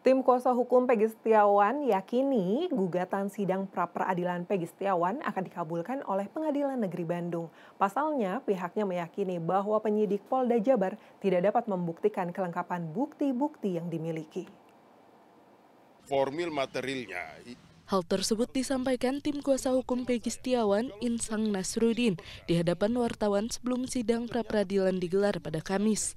Tim kuasa hukum Pegi Setiawan yakini gugatan sidang pra-peradilan Pegi Setiawan akan dikabulkan oleh Pengadilan Negeri Bandung. Pasalnya, pihaknya meyakini bahwa penyidik Polda Jabar tidak dapat membuktikan kelengkapan bukti-bukti yang dimiliki. Formil materialnya Hal tersebut disampaikan tim kuasa hukum Pegi Setiawan, Insang Nasrudin, di hadapan wartawan sebelum sidang pra-peradilan digelar pada Kamis.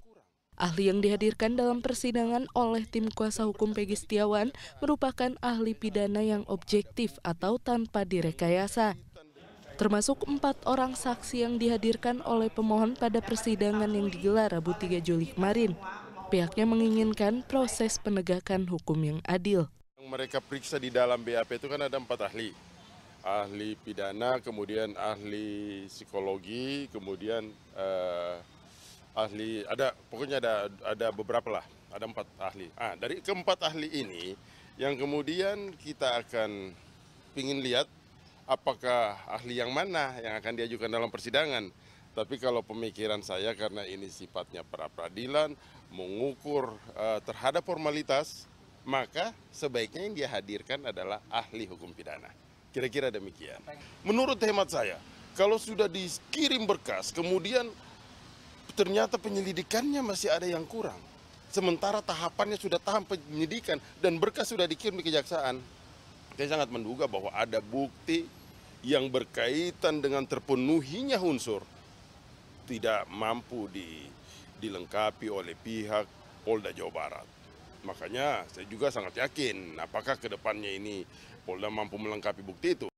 Ahli yang dihadirkan dalam persidangan oleh tim kuasa hukum Pegi Setiawan merupakan ahli pidana yang objektif atau tanpa direkayasa. Termasuk empat orang saksi yang dihadirkan oleh pemohon pada persidangan yang digelar Rabu 3 Juli kemarin. Pihaknya menginginkan proses penegakan hukum yang adil. Mereka periksa di dalam BAP itu kan ada empat ahli. Ahli pidana, kemudian ahli psikologi, kemudian uh, ahli ada pokoknya ada ada beberapa lah. Ada empat ahli. Ah dari keempat ahli ini yang kemudian kita akan ingin lihat apakah ahli yang mana yang akan diajukan dalam persidangan. Tapi kalau pemikiran saya karena ini sifatnya pra peradilan mengukur uh, terhadap formalitas maka sebaiknya yang dia hadirkan adalah ahli hukum pidana. Kira-kira demikian. Menurut hemat saya kalau sudah dikirim berkas kemudian ternyata penyelidikannya masih ada yang kurang. Sementara tahapannya sudah tahap penyelidikan dan berkas sudah dikirim di kejaksaan. Saya sangat menduga bahwa ada bukti yang berkaitan dengan terpenuhinya unsur tidak mampu di, dilengkapi oleh pihak Polda Jawa Barat. Makanya saya juga sangat yakin apakah ke depannya ini Polda mampu melengkapi bukti itu.